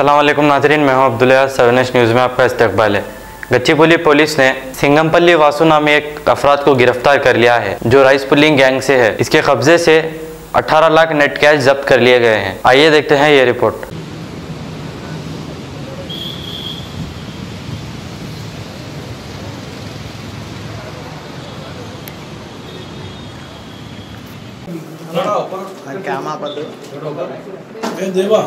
असलम नाजरीन मैं हूँ अब्दुल्ला सरनेश न्यूज़ में आपका इस्तकबाल है गच्चीपुली पुलिस ने सिंगमपल्ली वासु नामी एक अफराद को गिरफ्तार कर लिया है जो राइस पुलिंग गैंग से है इसके कब्जे से 18 लाख नेट कैश जब्त कर लिए गए हैं आइए देखते हैं ये रिपोर्ट हाँ, क्या देवा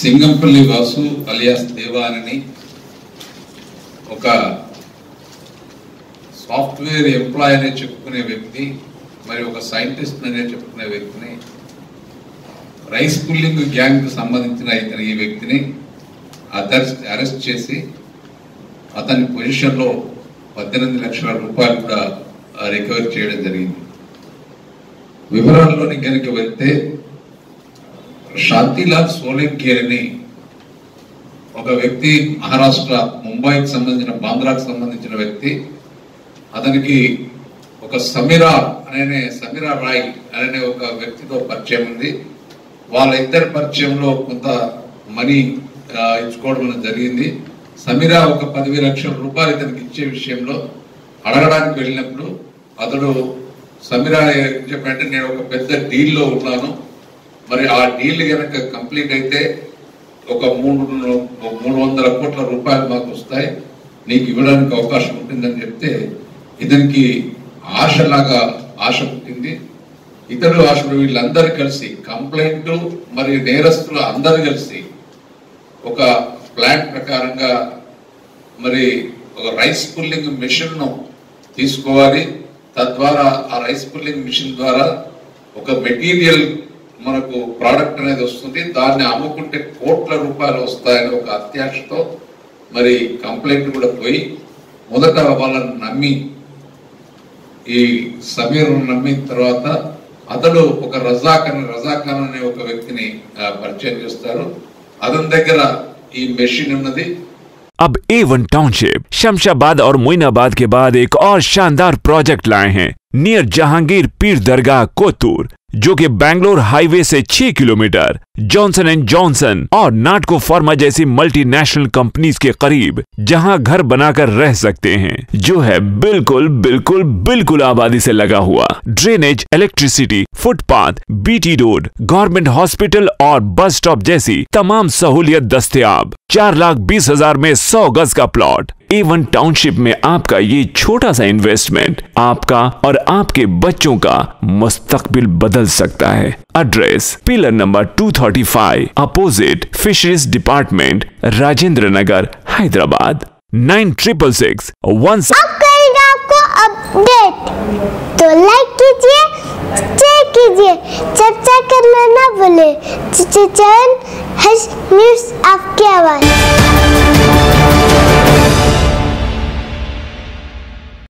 సింగంపల్లి వాసు అలియాస్ దేవానిని ఒక సాఫ్ట్వేర్ ఎంప్లాయ్ అనే చెప్పుకునే వ్యక్తి మరి ఒక సైంటిస్ట్ అనే చెప్పుకునే వ్యక్తిని రైస్ పుల్లింగ్ గ్యాంగ్కి సంబంధించిన అయితే ఈ వ్యక్తిని అరెస్ట్ అరెస్ట్ చేసి అతని పొజిషన్లో పద్దెనిమిది లక్షల రూపాయలు కూడా రికవర్ చేయడం జరిగింది వివరాల్లోని కనుక వెళ్తే షాతిలాల్ సోలంకి అని ఒక వ్యక్తి మహారాష్ట్ర ముంబైకి సంబంధించిన బాంద్రాకు సంబంధించిన వ్యక్తి అతనికి ఒక సమీరా అనే సమీరా రాయ్ అనే ఒక వ్యక్తితో పరిచయం ఉంది వాళ్ళ ఇద్దరి పరిచయంలో కొంత మనీ ఇచ్చుకోవడం జరిగింది సమీరా ఒక పదివేల లక్షల రూపాయలు ఇతనికి ఇచ్చే విషయంలో అడగడానికి వెళ్ళినప్పుడు అతడు సమీరా చెప్పంటే నేను ఒక పెద్ద డీల్లో ఉన్నాను మరి ఆ డీల్ కనుక కంప్లీట్ అయితే ఒక మూడు మూడు వందల కోట్ల రూపాయలు మాకు వస్తాయి నీకు ఇవ్వడానికి అవకాశం ఉంటుందని చెప్తే ఇతనికి ఆశలాగా ఆశ పుట్టింది ఇతరులు ఆశలు వీళ్ళందరూ కలిసి కంప్లైంట్ మరి నేరస్తులు అందరు కలిసి ఒక ప్లాన్ ప్రకారంగా మరి ఒక రైస్ పుల్లింగ్ మిషన్ను తీసుకోవాలి తద్వారా ఆ రైస్ పుల్లింగ్ మిషన్ ద్వారా ఒక మెటీరియల్ మనకు ప్రోడక్ట్ అనేది వస్తుంది దాన్ని అమ్ముకుంటే కోట్ల రూపాయలు వస్తాయని ఒక అత్యాశతో మరి కంప్లైంట్ కూడా పోయి మొదట వాళ్ళని నమ్మి ఈ సమీర్ నమ్మిన తర్వాత అతడు ఒక రజాక్ అని రజాక్ అనే ఒక వ్యక్తిని పరిచయం చేస్తారు అతని దగ్గర ఈ మెషిన్ ఉన్నది अब ए वन टाउनशिप शमशाबाद और मोइनाबाद के बाद एक और शानदार प्रोजेक्ट लाए हैं नियर जहांगीर पीर दरगाह कोतूर जो कि बैंगलोर हाईवे से 6 किलोमीटर जॉनसन एंड जॉनसन और नाटको फार्मा जैसी मल्टीनेशनल कंपनीज के करीब जहां घर बनाकर रह सकते हैं जो है बिल्कुल बिल्कुल बिल्कुल आबादी से लगा हुआ drainage electricity footpath BT road government hospital और बस स्टॉप जैसी तमाम सहूलियत दस्तियाब चार लाख बीस हजार में सौ गज का प्लॉट एवन टाउनशिप में आपका ये छोटा सा इन्वेस्टमेंट आपका और आपके बच्चों का मुस्तकबिल बदल सकता है address pillar number 235 opposite fisheries department Rajendra Nagar Hyderabad nine triple six one आपको अपडेट तो लाइक कीजिए शेयर कीजिए चर्चा करना ना भूले चैनल आपकी आवाज